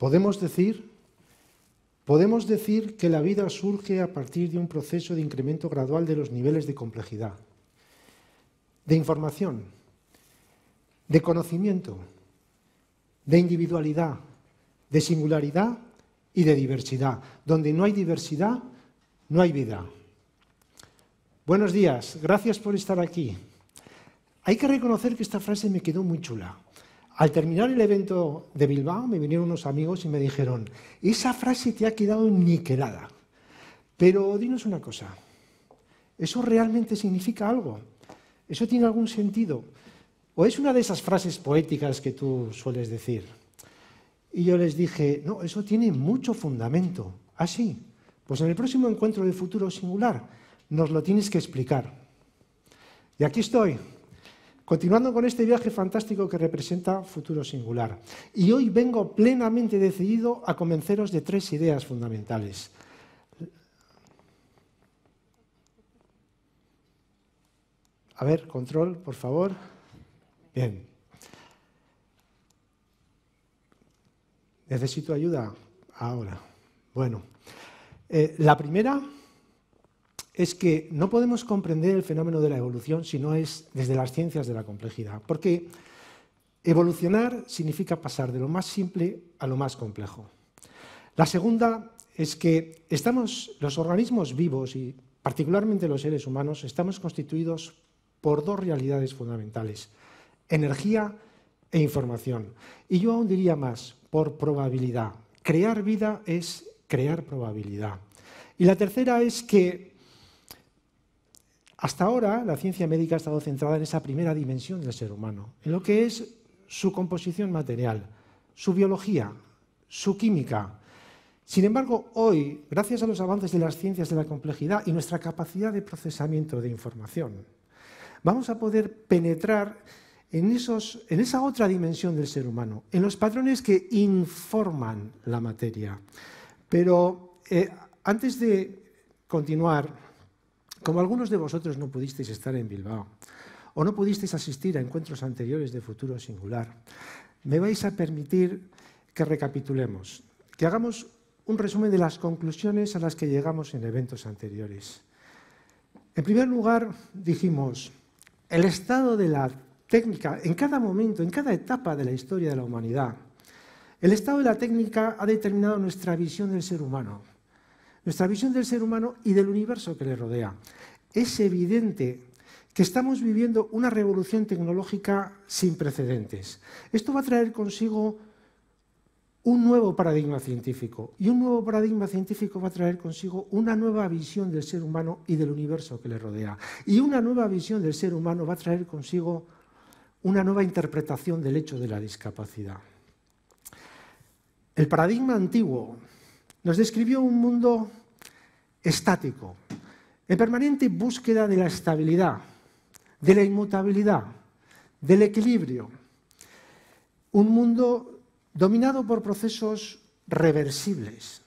Podemos decir, podemos decir que la vida surge a partir de un proceso de incremento gradual de los niveles de complejidad, de información, de conocimiento, de individualidad, de singularidad y de diversidad. Donde no hay diversidad, no hay vida. Buenos días, gracias por estar aquí. Hay que reconocer que esta frase me quedó muy chula. Al terminar el evento de Bilbao me vinieron unos amigos y me dijeron, esa frase te ha quedado niquelada. Pero dinos una cosa, ¿eso realmente significa algo? ¿Eso tiene algún sentido? ¿O es una de esas frases poéticas que tú sueles decir? Y yo les dije, no, eso tiene mucho fundamento. ¿Ah, sí? Pues en el próximo encuentro de futuro singular nos lo tienes que explicar. Y aquí estoy, continuando con este viaje fantástico que representa futuro singular. Y hoy vengo plenamente decidido a convenceros de tres ideas fundamentales. A ver, control, por favor. Bien. Necesito ayuda ahora. Bueno, eh, la primera es que no podemos comprender el fenómeno de la evolución si no es desde las ciencias de la complejidad, porque evolucionar significa pasar de lo más simple a lo más complejo. La segunda es que estamos, los organismos vivos y particularmente los seres humanos, estamos constituidos por dos realidades fundamentales, energía e información. Y yo aún diría más, por probabilidad. Crear vida es crear probabilidad. Y la tercera es que hasta ahora la ciencia médica ha estado centrada en esa primera dimensión del ser humano, en lo que es su composición material, su biología, su química. Sin embargo, hoy, gracias a los avances de las ciencias de la complejidad y nuestra capacidad de procesamiento de información, vamos a poder penetrar en, esa otra dimensión del ser humano, en los patrones que informan la materia. Pero eh, antes de continuar, como algunos de vosotros no pudisteis estar en Bilbao o no pudisteis asistir a encuentros anteriores de futuro singular, me vais a permitir que recapitulemos, que hagamos un resumen de las conclusiones a las que llegamos en eventos anteriores. En primer lugar, dijimos, el estado de la técnica, en cada momento, en cada etapa de la historia de la humanidad, el estado de la técnica ha determinado nuestra visión del ser humano, nuestra visión del ser humano y del universo que le rodea. Es evidente que estamos viviendo una revolución tecnológica sin precedentes. Esto va a traer consigo un nuevo paradigma científico y un nuevo paradigma científico va a traer consigo una nueva visión del ser humano y del universo que le rodea. Y una nueva visión del ser humano va a traer consigo una nueva interpretación del hecho de la discapacidad. El paradigma antiguo nos describió un mundo estático, en permanente búsqueda de la estabilidad, de la inmutabilidad, del equilibrio. Un mundo dominado por procesos reversibles.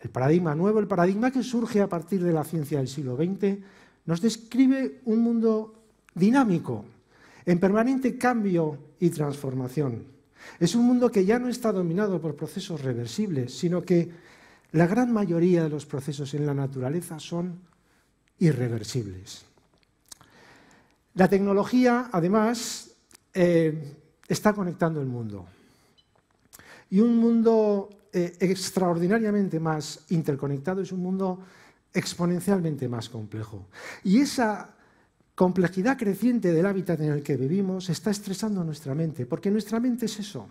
El paradigma nuevo, el paradigma que surge a partir de la ciencia del siglo XX, nos describe un mundo dinámico, en permanente cambio y transformación. Es un mundo que ya no está dominado por procesos reversibles, sino que la gran mayoría de los procesos en la naturaleza son irreversibles. La tecnología, además, eh, está conectando el mundo. Y un mundo eh, extraordinariamente más interconectado es un mundo exponencialmente más complejo. Y esa complejidad creciente del hábitat en el que vivimos está estresando nuestra mente, porque nuestra mente es eso,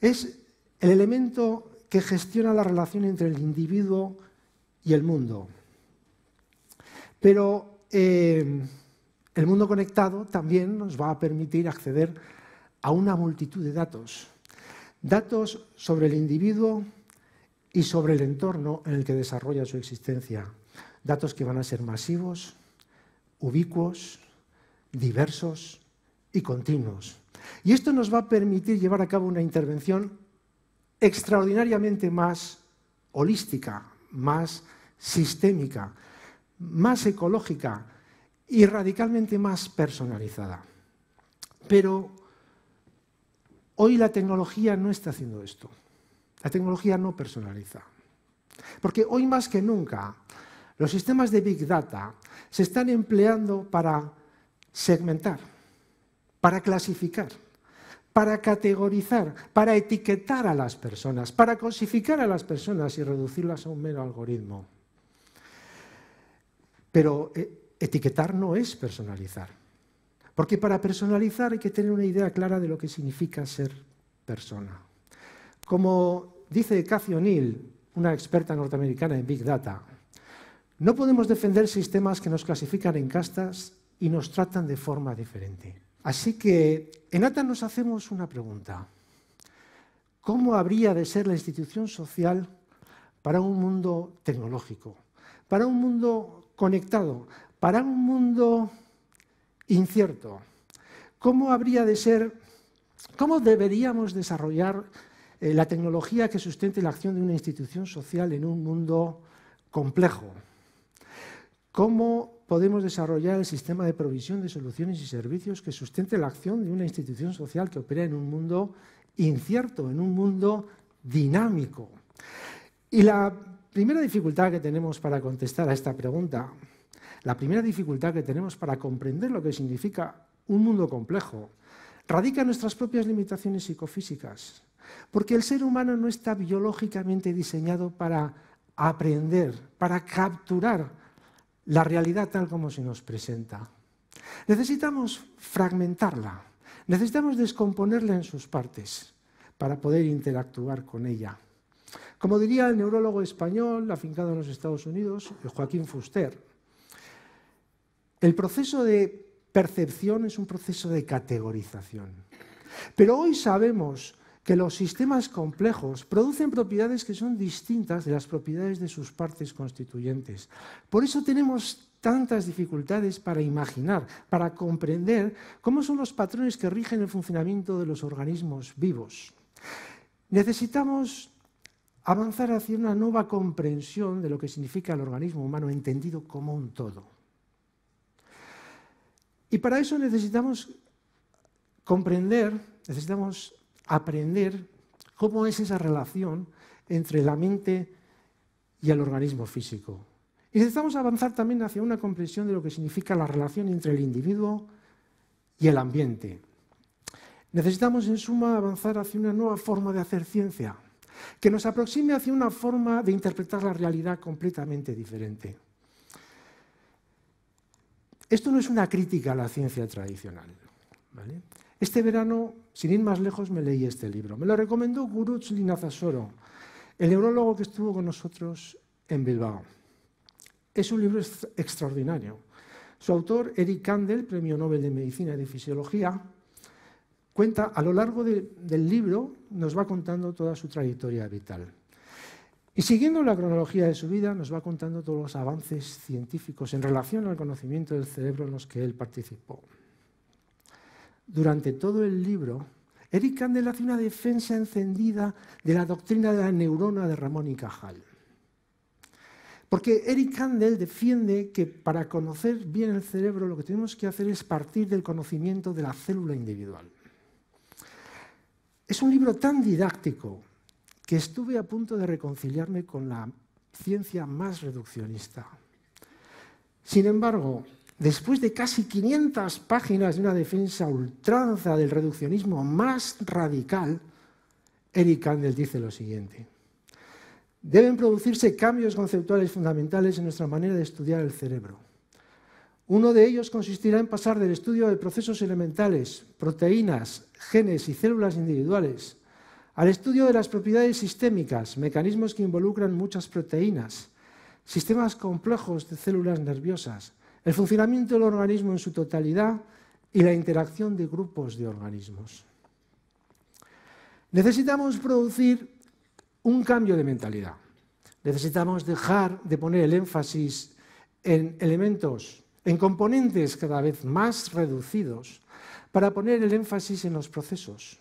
es el elemento que gestiona la relación entre el individuo y el mundo. Pero eh, el mundo conectado también nos va a permitir acceder a una multitud de datos, datos sobre el individuo y sobre el entorno en el que desarrolla su existencia, datos que van a ser masivos, ubicuos, diversos y continuos. Y esto nos va a permitir llevar a cabo una intervención extraordinariamente más holística, más sistémica, más ecológica y radicalmente más personalizada. Pero hoy la tecnología no está haciendo esto. La tecnología no personaliza. Porque hoy más que nunca, los sistemas de Big Data se están empleando para segmentar, para clasificar, para categorizar, para etiquetar a las personas, para cosificar a las personas y reducirlas a un mero algoritmo. Pero eh, etiquetar no es personalizar. Porque para personalizar hay que tener una idea clara de lo que significa ser persona. Como dice Cathy O'Neill, una experta norteamericana en Big Data, no podemos defender sistemas que nos clasifican en castas y nos tratan de forma diferente. Así que en ATA nos hacemos una pregunta. ¿Cómo habría de ser la institución social para un mundo tecnológico, para un mundo conectado, para un mundo incierto? ¿Cómo habría de ser, cómo deberíamos desarrollar eh, la tecnología que sustente la acción de una institución social en un mundo complejo? ¿Cómo podemos desarrollar el sistema de provisión de soluciones y servicios que sustente la acción de una institución social que opera en un mundo incierto, en un mundo dinámico? Y la primera dificultad que tenemos para contestar a esta pregunta, la primera dificultad que tenemos para comprender lo que significa un mundo complejo, radica en nuestras propias limitaciones psicofísicas, porque el ser humano no está biológicamente diseñado para aprender, para capturar la realidad tal como se nos presenta. Necesitamos fragmentarla, necesitamos descomponerla en sus partes para poder interactuar con ella. Como diría el neurólogo español afincado en los Estados Unidos, Joaquín Fuster, el proceso de percepción es un proceso de categorización. Pero hoy sabemos que los sistemas complejos producen propiedades que son distintas de las propiedades de sus partes constituyentes. Por eso tenemos tantas dificultades para imaginar, para comprender cómo son los patrones que rigen el funcionamiento de los organismos vivos. Necesitamos avanzar hacia una nueva comprensión de lo que significa el organismo humano entendido como un todo. Y para eso necesitamos comprender, necesitamos aprender cómo es esa relación entre la mente y el organismo físico. Y necesitamos avanzar también hacia una comprensión de lo que significa la relación entre el individuo y el ambiente. Necesitamos, en suma, avanzar hacia una nueva forma de hacer ciencia, que nos aproxime hacia una forma de interpretar la realidad completamente diferente. Esto no es una crítica a la ciencia tradicional. ¿vale? Este verano, sin ir más lejos, me leí este libro. Me lo recomendó Guruch Linazasoro, el neurólogo que estuvo con nosotros en Bilbao. Es un libro extraordinario. Su autor, Eric Kandel, Premio Nobel de Medicina y de Fisiología, cuenta a lo largo del libro, nos va contando toda su trayectoria vital. Y siguiendo la cronología de su vida, nos va contando todos los avances científicos en relación al conocimiento del cerebro en los que él participó durante todo el libro, Eric Kandel hace una defensa encendida de la doctrina de la neurona de Ramón y Cajal. Porque Eric Kandel defiende que para conocer bien el cerebro lo que tenemos que hacer es partir del conocimiento de la célula individual. Es un libro tan didáctico que estuve a punto de reconciliarme con la ciencia más reduccionista. Sin embargo, después de casi 500 páginas de una defensa ultranza del reduccionismo más radical, Eric Kandel dice lo siguiente. Deben producirse cambios conceptuales fundamentales en nuestra manera de estudiar el cerebro. Uno de ellos consistirá en pasar del estudio de procesos elementales, proteínas, genes y células individuales, al estudio de las propiedades sistémicas, mecanismos que involucran muchas proteínas, sistemas complejos de células nerviosas, el funcionamiento del organismo en su totalidad y la interacción de grupos de organismos. Necesitamos producir un cambio de mentalidad. Necesitamos dejar de poner el énfasis en elementos, en componentes cada vez más reducidos, para poner el énfasis en los procesos,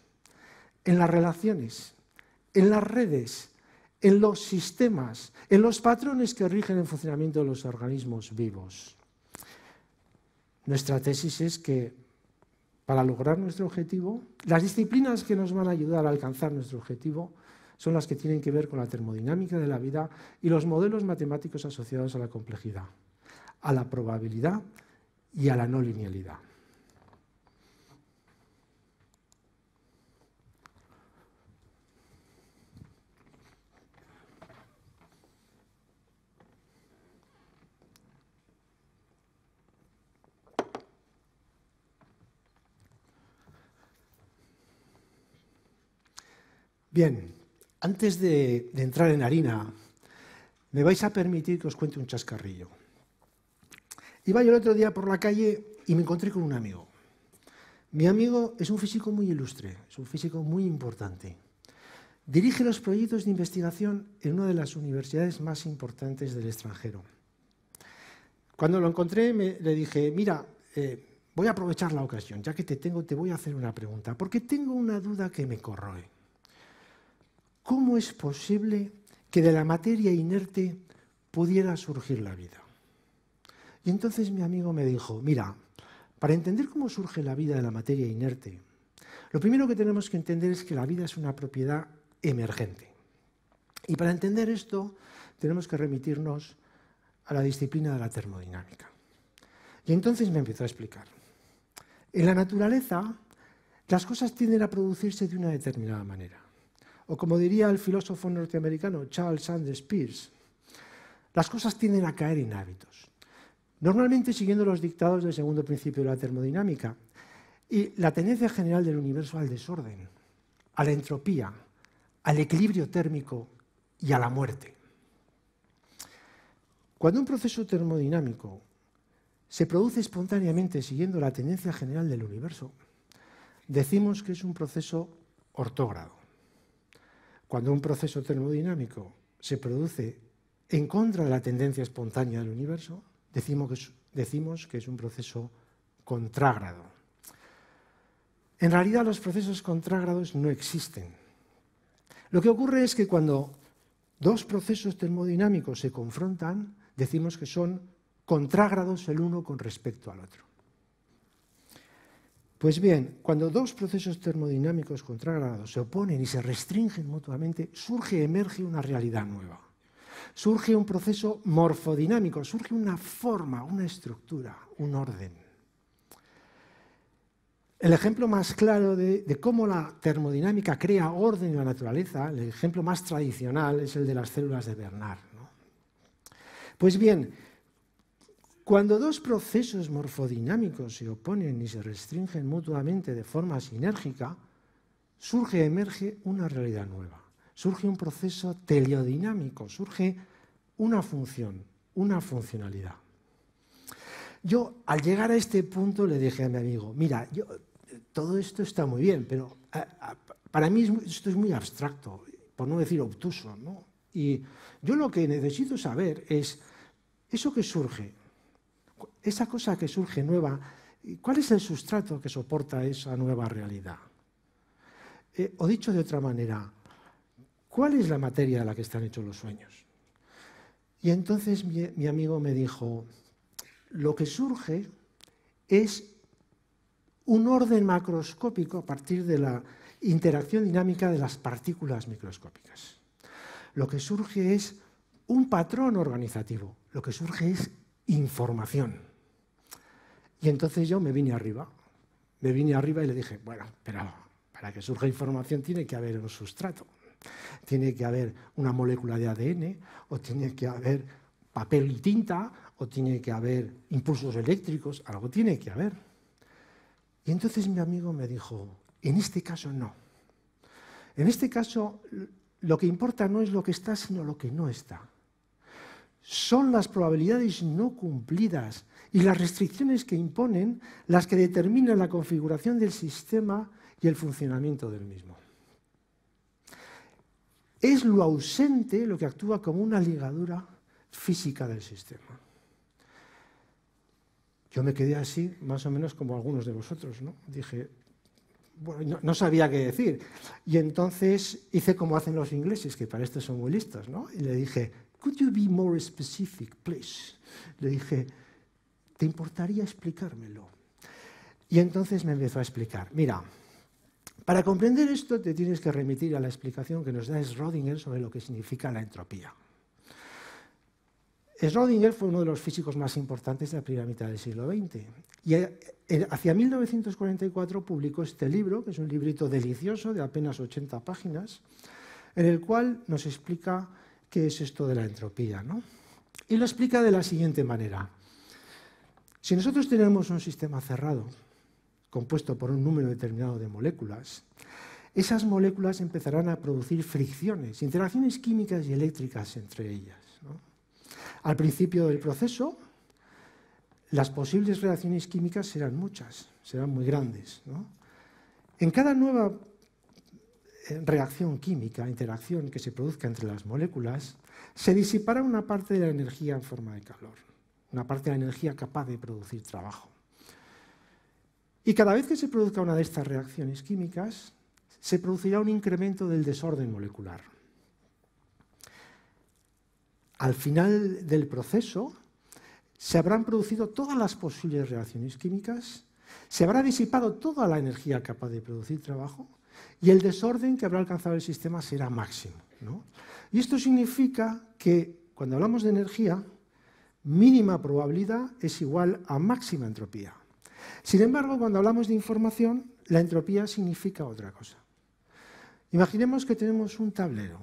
en las relaciones, en las redes, en los sistemas, en los patrones que rigen el funcionamiento de los organismos vivos. Nuestra tesis es que para lograr nuestro objetivo, las disciplinas que nos van a ayudar a alcanzar nuestro objetivo son las que tienen que ver con la termodinámica de la vida y los modelos matemáticos asociados a la complejidad, a la probabilidad y a la no linealidad. Bien, antes de, entrar en harina, me vais a permitir que os cuente un chascarrillo. Iba yo el otro día por la calle y me encontré con un amigo. Mi amigo es un físico muy ilustre, es un físico muy importante. Dirige los proyectos de investigación en una de las universidades más importantes del extranjero. Cuando lo encontré le dije, mira, eh, voy a aprovechar la ocasión, ya que te tengo, te voy a hacer una pregunta, porque tengo una duda que me corroe. ¿Cómo es posible que de la materia inerte pudiera surgir la vida? Y entonces mi amigo me dijo, mira, para entender cómo surge la vida de la materia inerte, lo primero que tenemos que entender es que la vida es una propiedad emergente. Y para entender esto tenemos que remitirnos a la disciplina de la termodinámica. Y entonces me empezó a explicar. En la naturaleza, las cosas tienden a producirse de una determinada manera. O como diría el filósofo norteamericano Charles Sanders Peirce, las cosas tienden a caer en hábitos. Normalmente siguiendo los dictados del segundo principio de la termodinámica y la tendencia general del universo al desorden, a la entropía, al equilibrio térmico y a la muerte. Cuando un proceso termodinámico se produce espontáneamente siguiendo la tendencia general del universo, decimos que es un proceso ortógrado. Cuando un proceso termodinámico se produce en contra de la tendencia espontánea del universo, decimos que es, un proceso contrágrado. En realidad los procesos contrágrados no existen. Lo que ocurre es que cuando dos procesos termodinámicos se confrontan, decimos que son contrágrados el uno con respecto al otro. Pues bien, cuando dos procesos termodinámicos contragrados se oponen y se restringen mutuamente, surge, emerge una realidad nueva. Surge un proceso morfodinámico, surge una forma, una estructura, un orden. El ejemplo más claro de, cómo la termodinámica crea orden en la naturaleza, el ejemplo más tradicional es el de las células de Bernard. Pues bien, cuando dos procesos morfodinámicos se oponen y se restringen mutuamente de forma sinérgica, surge, emerge una realidad nueva. Surge un proceso teleodinámico, surge una función, una funcionalidad. Yo, al llegar a este punto, le dije a mi amigo, mira, yo, todo esto está muy bien, pero para mí esto es muy abstracto, por no decir obtuso. ¿no? Y yo lo que necesito saber es, eso que surge, esa cosa que surge nueva, ¿cuál es el sustrato que soporta esa nueva realidad? Eh, o dicho de otra manera, ¿cuál es la materia de la que están hechos los sueños? Y entonces mi, mi amigo me dijo, lo que surge es un orden macroscópico a partir de la interacción dinámica de las partículas microscópicas. Lo que surge es un patrón organizativo, lo que surge es información. Y entonces yo me vine arriba, me vine arriba y le dije, bueno, pero para que surja información tiene que haber un sustrato, tiene que haber una molécula de ADN, o tiene que haber papel y tinta, o tiene que haber impulsos eléctricos, algo tiene que haber. Y entonces mi amigo me dijo, en este caso no. En este caso lo que importa no es lo que está, sino lo que no está son las probabilidades no cumplidas y las restricciones que imponen las que determinan la configuración del sistema y el funcionamiento del mismo. Es lo ausente lo que actúa como una ligadura física del sistema. Yo me quedé así, más o menos como algunos de vosotros, ¿no? Dije, bueno, no, sabía qué decir. Y entonces hice como hacen los ingleses, que para esto son muy listos, ¿no? Y le dije, Could you be more specific, please? Le dije, ¿te importaría explicármelo? Y entonces me empezó a explicar, mira, Para comprender esto te tienes que remitir a la explicación que nos da Schrödinger sobre lo que significa la entropía. Schrödinger fue uno de los físicos más importantes de la primera mitad del siglo XX y eh, hacia 1944 publicó este libro, que es un librito delicioso de apenas 80 páginas, en el cual nos explica qué es esto de la entropía. Y lo explica de la siguiente manera. Si nosotros tenemos un sistema cerrado, compuesto por un número determinado de moléculas, esas moléculas empezarán a producir fricciones, interacciones químicas y eléctricas entre ellas. Al principio del proceso, las posibles reacciones químicas serán muchas, serán muy grandes. En cada nueva reacción química, interacción que se produzca entre las moléculas, se disipará una parte de la energía en forma de calor, una parte de la energía capaz de producir trabajo. Y cada vez que se produzca una de estas reacciones químicas, se producirá un incremento del desorden molecular. Al final del proceso, se habrán producido todas las posibles reacciones químicas, se habrá disipado toda la energía capaz de producir trabajo y el desorden que habrá alcanzado el sistema será máximo. Y esto significa que cuando hablamos de energía, mínima probabilidad es igual a máxima entropía. Sin embargo, cuando hablamos de información, la entropía significa otra cosa. Imaginemos que tenemos un tablero,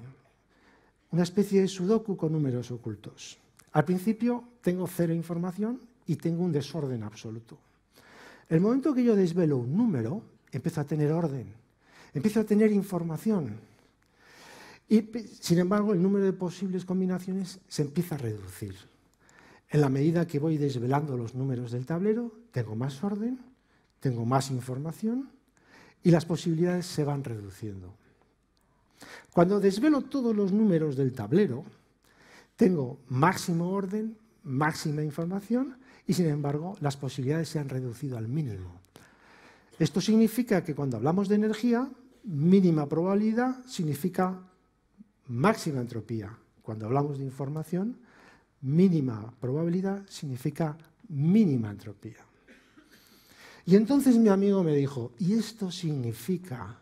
una especie de sudoku con números ocultos. Al principio tengo cero información y tengo un desorden absoluto. El momento que yo desvelo un número, empiezo a tener orden, empiezo a tener información. Y, sin embargo, el número de posibles combinaciones se empieza a reducir. En la medida que voy desvelando los números del tablero, tengo más orden, tengo más información y las posibilidades se van reduciendo. Cuando desvelo todos los números del tablero, tengo máximo orden, máxima información y sin embargo las posibilidades se han reducido al mínimo. Esto significa que cuando hablamos de energía, mínima probabilidad significa máxima entropía. Cuando hablamos de información, mínima probabilidad significa mínima entropía. Y entonces mi amigo me dijo, y esto significa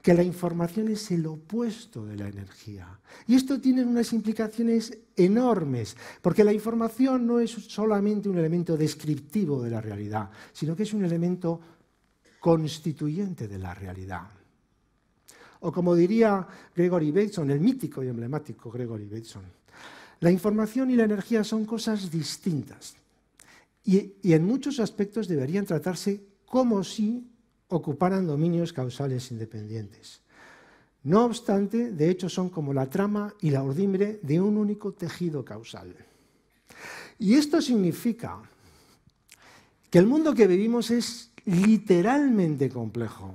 que la información es el opuesto de la energía. Y esto tiene unas implicaciones enormes, porque la información no es solamente un elemento descriptivo de la realidad, sino que es un elemento constituyente de la realidad. O como diría Gregory Bateson, el mítico y emblemático Gregory Bateson, la información y la energía son cosas distintas y, en muchos aspectos deberían tratarse como si ocuparan dominios causales independientes. No obstante, de hecho son como la trama y la urdimbre de un único tejido causal. Y esto significa que el mundo que vivimos es literalmente complejo,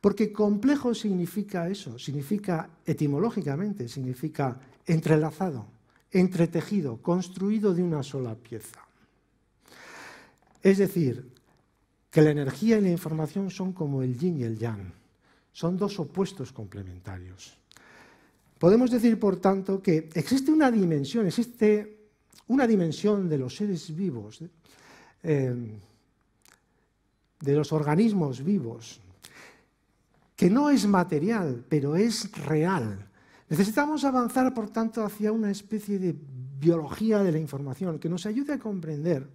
porque complejo significa eso, significa etimológicamente, significa entrelazado entretejido, construido de una sola pieza. Es decir, que la energía y la información son como el yin y el yang, son dos opuestos complementarios. Podemos decir, por tanto, que existe una dimensión, existe una dimensión de los seres vivos, eh, de los organismos vivos, que no es material, pero es real, Necesitamos avanzar, por tanto, hacia una especie de biología de la información que nos ayude a comprender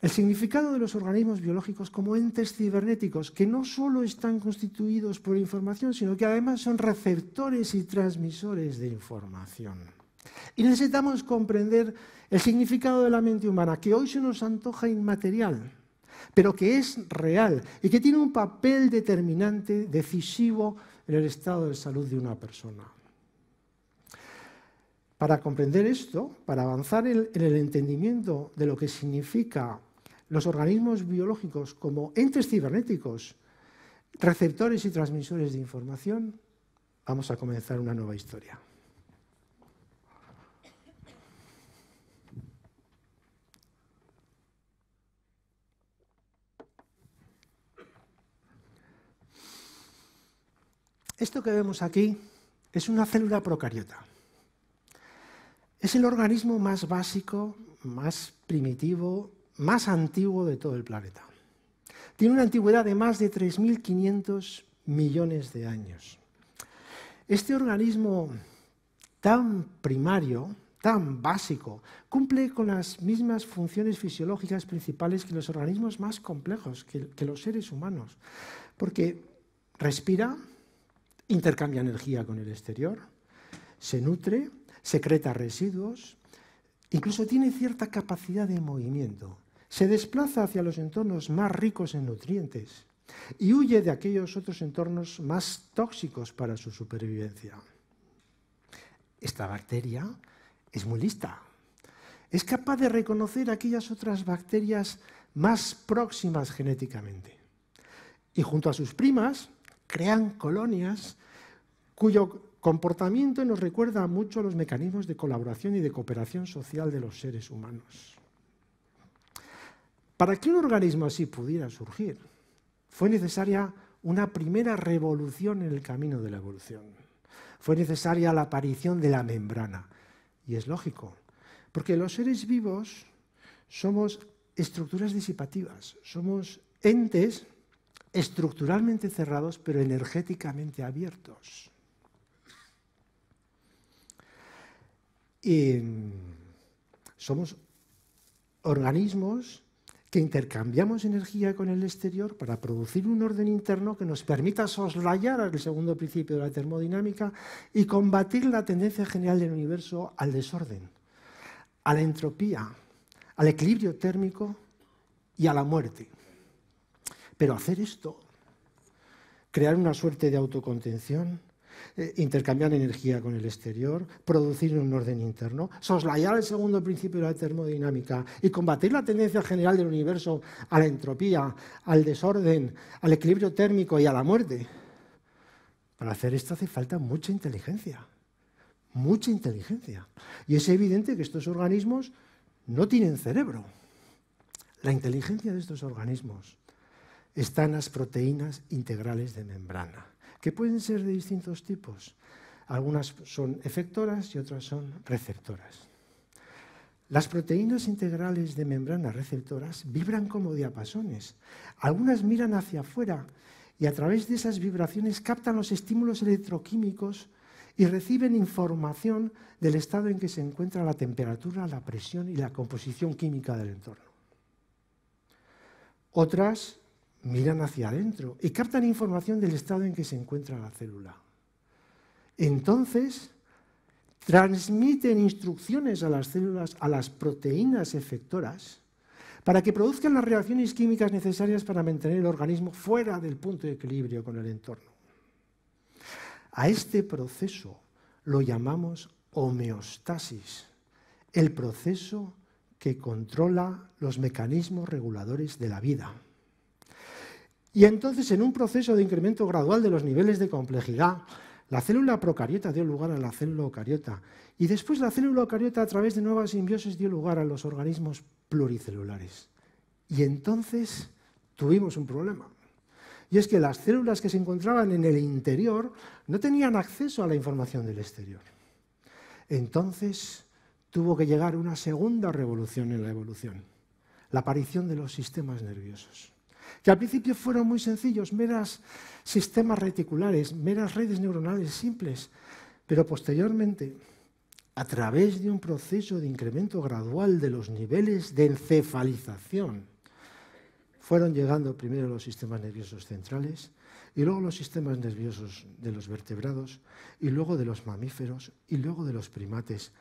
el significado de los organismos biológicos como entes cibernéticos que no solo están constituidos por información, sino que además son receptores y transmisores de información. Y necesitamos comprender el significado de la mente humana, que hoy se nos antoja inmaterial, pero que es real y que tiene un papel determinante, decisivo, en el estado de salud de una persona. Para comprender esto, para avanzar en el entendimiento de lo que significa los organismos biológicos como entes cibernéticos, receptores y transmisores de información, vamos a comenzar una nueva historia. Esto que vemos aquí es una célula procariota. Es el organismo más básico, más primitivo, más antiguo de todo el planeta. tiene una antigüedad de más de 3.500 millones de años. Este organismo tan primario, tan básico, cumple con las mismas funciones fisiológicas principales que los organismos más complejos, que, los seres humanos, porque respira, intercambia energía con el exterior, se nutre, secreta residuos, incluso tiene cierta capacidad de movimiento, se desplaza hacia los entornos más ricos en nutrientes y huye de aquellos otros entornos más tóxicos para su supervivencia. Esta bacteria es muy lista. Es capaz de reconocer aquellas otras bacterias más próximas genéticamente. Y junto a sus primas crean colonias cuyo comportamiento nos recuerda mucho a los mecanismos de colaboración y de cooperación social de los seres humanos. Para que un organismo así pudiera surgir, fue necesaria una primera revolución en el camino de la evolución. Fue necesaria la aparición de la membrana. Y es lógico, porque los seres vivos somos estructuras disipativas, somos entes estructuralmente cerrados pero energéticamente abiertos. Y somos organismos que intercambiamos energía con el exterior para producir un orden interno que nos permita soslayar el segundo principio de la termodinámica y combatir la tendencia general del universo al desorden, a la entropía, al equilibrio térmico y a la muerte. Pero hacer esto, crear una suerte de autocontención, eh, intercambiar energía con el exterior, producir un orden interno, soslayar el segundo principio de la termodinámica y combatir la tendencia general del universo a la entropía, al desorden, al equilibrio térmico y a la muerte. Para hacer esto hace falta mucha inteligencia, mucha inteligencia. Y es evidente que estos organismos no tienen cerebro. La inteligencia de estos organismos está en las proteínas integrales de membrana que pueden ser de distintos tipos. Algunas son efectoras y otras son receptoras. Las proteínas integrales de membrana receptoras vibran como diapasones. Algunas miran hacia afuera y a través de esas vibraciones captan los estímulos electroquímicos y reciben información del estado en que se encuentra la temperatura, la presión y la composición química del entorno. Otras miran hacia adentro y captan información del estado en que se encuentra la célula. Entonces, transmiten instrucciones a las células, a las proteínas efectoras, para que produzcan las reacciones químicas necesarias para mantener el organismo fuera del punto de equilibrio con el entorno. A este proceso lo llamamos homeostasis, el proceso que controla los mecanismos reguladores de la vida. Y entonces, en un proceso de incremento gradual de los niveles de complejidad, la célula procariota dio lugar a la célula eucariota. Y después la célula eucariota, a través de nuevas simbiosis, dio lugar a los organismos pluricelulares. Y entonces tuvimos un problema. Y es que las células que se encontraban en el interior no tenían acceso a la información del exterior. Entonces tuvo que llegar una segunda revolución en la evolución, la aparición de los sistemas nerviosos que al principio fueron muy sencillos, meras sistemas reticulares, meras redes neuronales simples, pero posteriormente, a través de un proceso de incremento gradual de los niveles de encefalización, fueron llegando primero los sistemas nerviosos centrales y luego los sistemas nerviosos de los vertebrados y luego de los mamíferos y luego de los primates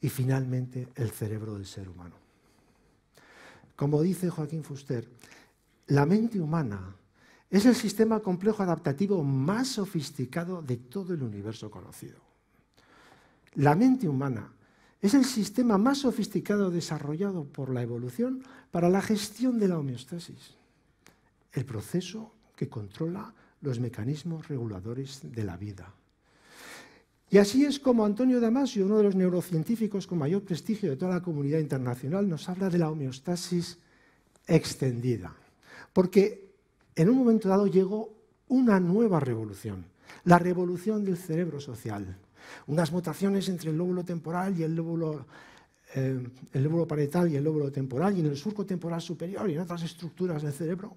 y finalmente el cerebro del ser humano. Como dice Joaquín Fuster, la mente humana es el sistema complejo adaptativo más sofisticado de todo el universo conocido. La mente humana es el sistema más sofisticado desarrollado por la evolución para la gestión de la homeostasis, el proceso que controla los mecanismos reguladores de la vida. Y así es como Antonio Damasio, uno de los neurocientíficos con mayor prestigio de toda la comunidad internacional, nos habla de la homeostasis extendida. Porque en un momento dado llegó una nueva revolución, la revolución del cerebro social. Unas mutaciones entre el lóbulo temporal y el lóbulo, eh, el lóbulo parietal y el lóbulo temporal y en el surco temporal superior y en otras estructuras del cerebro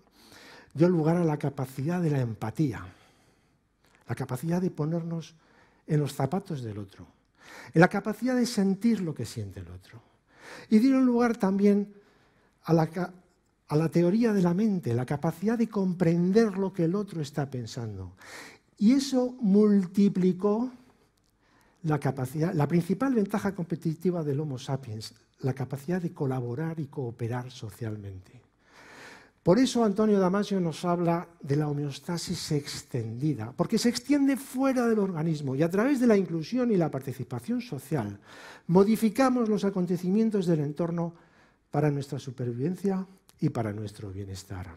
dio lugar a la capacidad de la empatía, la capacidad de ponernos en los zapatos del otro, en la capacidad de sentir lo que siente el otro. Y dieron lugar también a la, a la teoría de la mente, la capacidad de comprender lo que el otro está pensando. Y eso multiplicó la capacidad, la principal ventaja competitiva del Homo sapiens, la capacidad de colaborar y cooperar socialmente. Por eso Antonio Damasio nos habla de la homeostasis extendida, porque se extiende fuera del organismo y a través de la inclusión y la participación social modificamos los acontecimientos del entorno para nuestra supervivencia y para nuestro bienestar.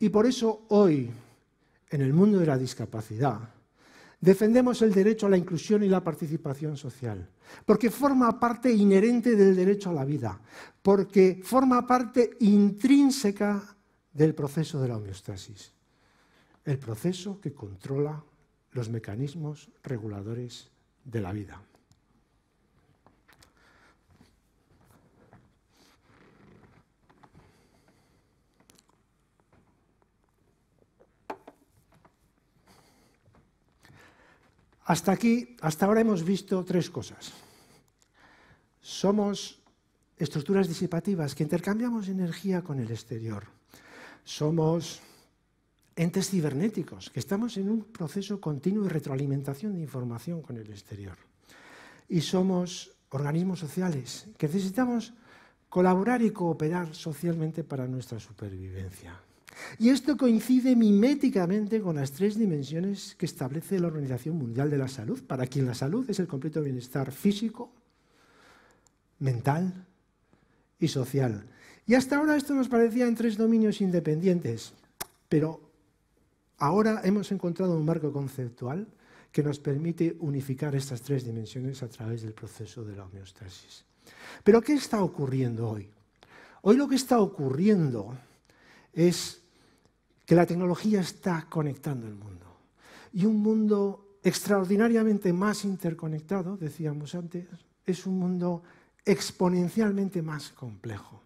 Y por eso hoy, en el mundo de la discapacidad, defendemos el derecho a la inclusión y la participación social, porque forma parte inherente del derecho a la vida, porque forma parte intrínseca del proceso de la homeostasis, el proceso que controla los mecanismos reguladores de la vida. Hasta aquí, hasta ahora hemos visto tres cosas. Somos estructuras disipativas que intercambiamos energía con el exterior. Somos entes cibernéticos, que estamos en un proceso continuo de retroalimentación de información con el exterior. Y somos organismos sociales, que necesitamos colaborar y cooperar socialmente para nuestra supervivencia. Y esto coincide miméticamente con las tres dimensiones que establece la Organización Mundial de la Salud, para quien la salud es el completo bienestar físico, mental y social. Y hasta ahora esto nos parecía en tres dominios independientes, pero ahora hemos encontrado un marco conceptual que nos permite unificar estas tres dimensiones a través del proceso de la homeostasis. Pero ¿qué está ocurriendo hoy? Hoy lo que está ocurriendo es que la tecnología está conectando el mundo. Y un mundo extraordinariamente más interconectado, decíamos antes, es un mundo exponencialmente más complejo.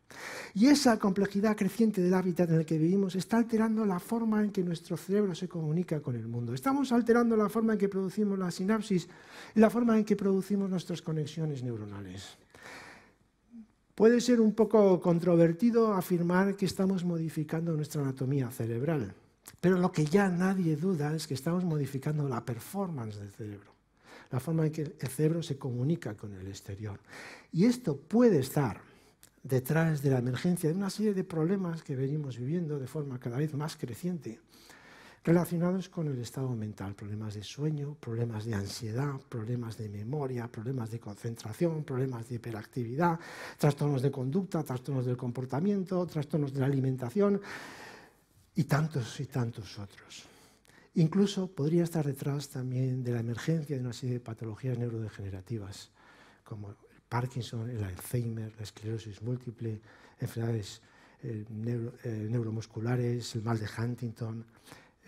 Y esa complejidad creciente del hábitat en el que vivimos está alterando la forma en que nuestro cerebro se comunica con el mundo. Estamos alterando la forma en que producimos la sinapsis y la forma en que producimos nuestras conexiones neuronales. Puede ser un poco controvertido afirmar que estamos modificando nuestra anatomía cerebral, pero lo que ya nadie duda es que estamos modificando la performance del cerebro, la forma en que el cerebro se comunica con el exterior. Y esto puede estar detrás de la emergencia de una serie de problemas que venimos viviendo de forma cada vez más creciente relacionados con el estado mental, problemas de sueño, problemas de ansiedad, problemas de memoria, problemas de concentración, problemas de hiperactividad, trastornos de conducta, trastornos del comportamiento, trastornos de la alimentación y tantos y tantos otros. Incluso podría estar detrás también de la emergencia de una serie de patologías neurodegenerativas, como el Parkinson, el Alzheimer, la esclerosis múltiple, enfermedades eh, eh, neuromusculares, el mal de Huntington,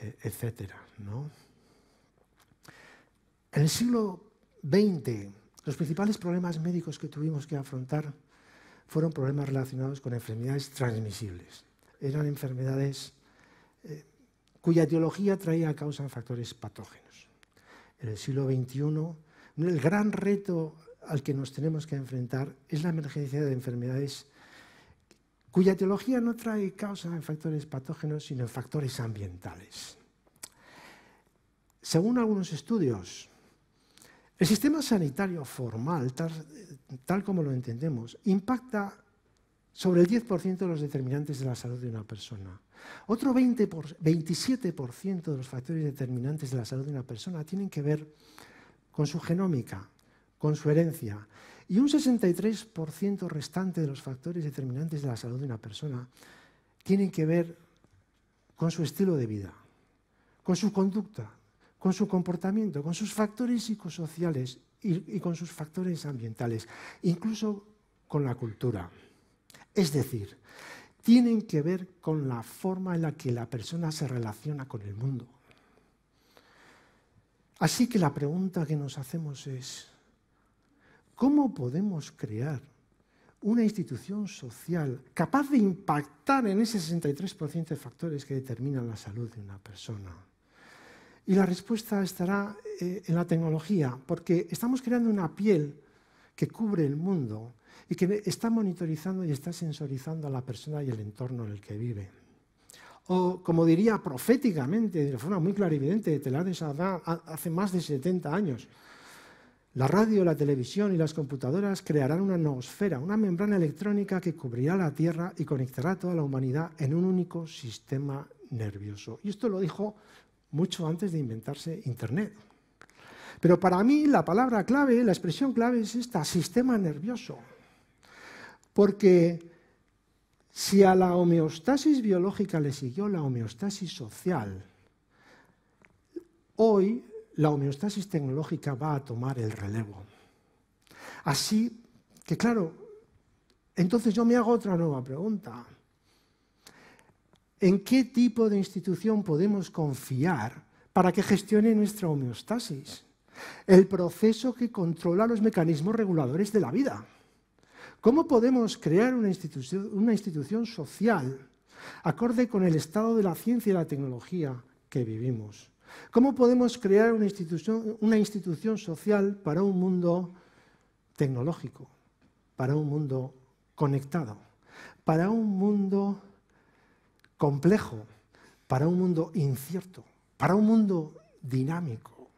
e. ¿no? En el siglo XX, los principales problemas médicos que tuvimos que afrontar fueron problemas relacionados con enfermedades transmisibles. Eran enfermedades eh, cuya etiología traía a causa factores patógenos. En el siglo XXI, el gran reto al que nos tenemos que enfrentar es la emergencia de enfermedades cuya etiología no trae causa en factores patógenos, sino en factores ambientales. Según algunos estudios, el sistema sanitario formal, tal, como lo entendemos, impacta sobre el 10% de los determinantes de la salud de una persona. Otro 20 27% de los factores determinantes de la salud de una persona tienen que ver con su genómica, con su herencia, y un 63% restante de los factores determinantes de la salud de una persona tienen que ver con su estilo de vida, con su conducta, con su comportamiento, con sus factores psicosociales y, con sus factores ambientales, incluso con la cultura. Es decir, tienen que ver con la forma en la que la persona se relaciona con el mundo. Así que la pregunta que nos hacemos es, ¿Cómo podemos crear una institución social capaz de impactar en ese 63% de factores que determinan la salud de una persona? Y la respuesta estará eh, en la tecnología, porque estamos creando una piel que cubre el mundo y que está monitorizando y está sensorizando a la persona y el entorno en el que vive. O, como diría proféticamente, de forma muy clarividente, Telar de Chardin hace más de 70 años, la radio, la televisión y las computadoras crearán una noosfera, una membrana electrónica que cubrirá la Tierra y conectará a toda la humanidad en un único sistema nervioso. Y esto lo dijo mucho antes de inventarse Internet. Pero para mí la palabra clave, la expresión clave es esta, sistema nervioso. Porque si a la homeostasis biológica le siguió la homeostasis social, hoy la homeostasis tecnológica va a tomar el relevo. Así que, claro, entonces yo me hago otra nueva pregunta. ¿En qué tipo de institución podemos confiar para que gestione nuestra homeostasis? El proceso que controla los mecanismos reguladores de la vida. ¿Cómo podemos crear una institución, social acorde con el estado de la ciencia y la tecnología que vivimos? ¿Cómo podemos crear una institución, social para un mundo tecnológico, para un mundo conectado, para un mundo complejo, para un mundo incierto, para un mundo dinámico?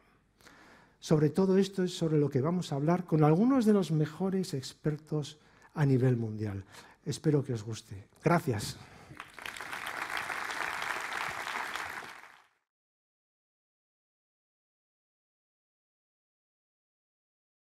Sobre todo esto es sobre lo que vamos a hablar con algunos de los mejores expertos a nivel mundial. Espero que os guste. Gracias.